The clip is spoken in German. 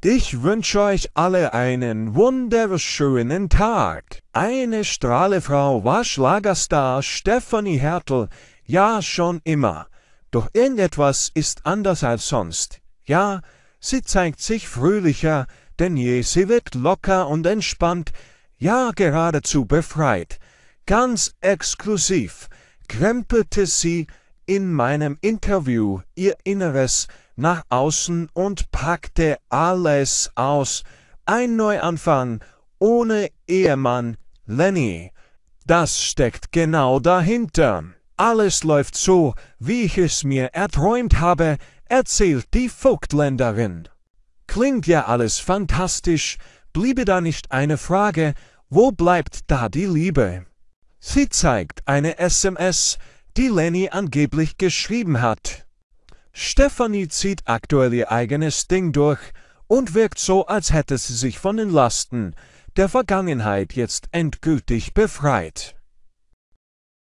Ich wünsche euch alle einen wunderschönen Tag. Eine Strahlefrau war Schlagerstar Stefanie Hertel, ja schon immer. Doch irgendetwas ist anders als sonst. Ja, sie zeigt sich fröhlicher denn je, sie wird locker und entspannt, ja geradezu befreit. Ganz exklusiv krempelte sie in meinem Interview ihr Inneres nach außen und packte alles aus. Ein Neuanfang ohne Ehemann Lenny. Das steckt genau dahinter. Alles läuft so, wie ich es mir erträumt habe, erzählt die Vogtländerin. Klingt ja alles fantastisch, bliebe da nicht eine Frage, wo bleibt da die Liebe? Sie zeigt eine SMS, die Lenny angeblich geschrieben hat. Stephanie zieht aktuell ihr eigenes Ding durch und wirkt so, als hätte sie sich von den Lasten der Vergangenheit jetzt endgültig befreit.